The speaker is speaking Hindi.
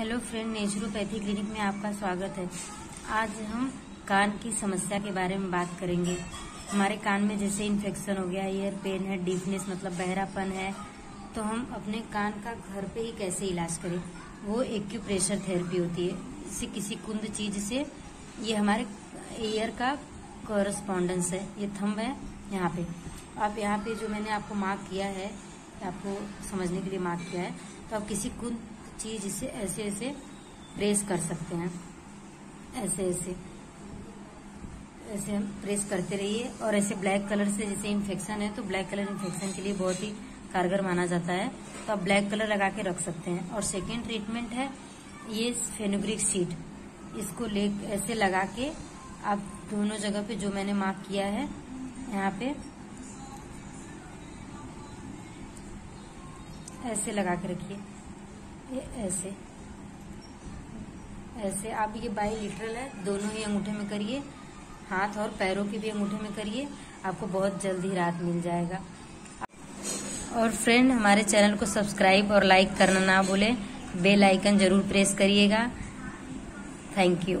हेलो फ्रेंड नेचुरोपैथी क्लिनिक में आपका स्वागत है। आज हम कान की समस्या के बारे में बात करेंगे। हमारे कान में जैसे इन्फेक्शन हो गया ईयर पेन है डीपनेस मतलब बहरापन है तो हम अपने कान का घर पे ही कैसे इलाज करें? वो एक्यूप्रेशर थेरेपी होती है। इसे किसी कुंद चीज़ से, ये हमारे ईयर का कॉरस्पॉन्डेंस है। ये थम्ब है यहाँ पे। आप यहाँ पे जो मैंने आपको मार्क किया है, आपको समझने के लिए मार्क किया है तो आप किसी कुंद चीज़ इसे ऐसे ऐसे प्रेस कर सकते हैं। ऐसे ऐसे। ऐसे हम प्रेस करते रहिए और ऐसे ब्लैक कलर से जैसे इन्फेक्शन है तो ब्लैक कलर इन्फेक्शन के लिए बहुत ही कारगर माना जाता है। तो आप ब्लैक कलर लगा के रख सकते हैं। और सेकेंड ट्रीटमेंट है ये फेनुग्रिक शीट इसको ले, ऐसे लगा के आप दोनों जगह पे जो मैंने मार्क किया है, यहाँ पे ऐसे लगा के रखिए। ऐसे। ऐसे, आप ये बाई लिटरल है, दोनों ही अंगूठे में करिए। हाथ और पैरों के भी अंगूठे में करिए, आपको बहुत जल्द ही राहत मिल जाएगा। और फ्रेंड हमारे चैनल को सब्सक्राइब और लाइक करना ना भूले। बेल आइकन ज़रूर प्रेस करिएगा। Thank you